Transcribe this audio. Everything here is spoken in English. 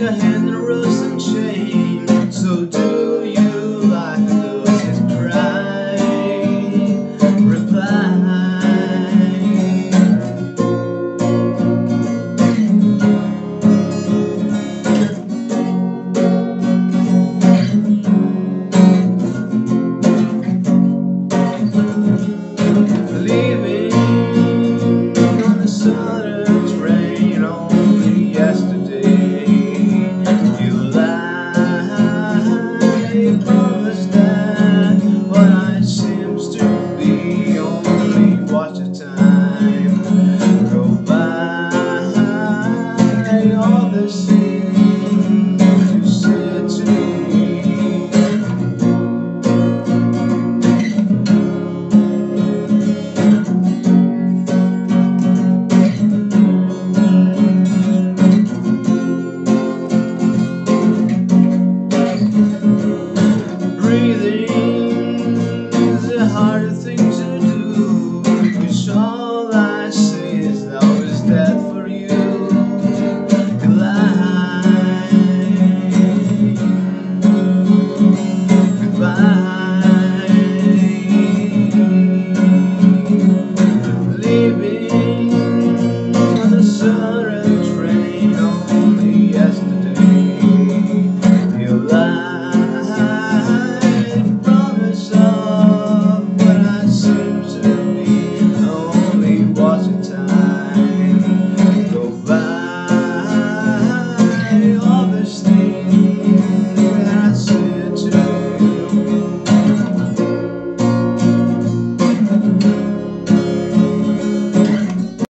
like a hand in a rose and chain. So do Take